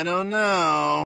I don't know.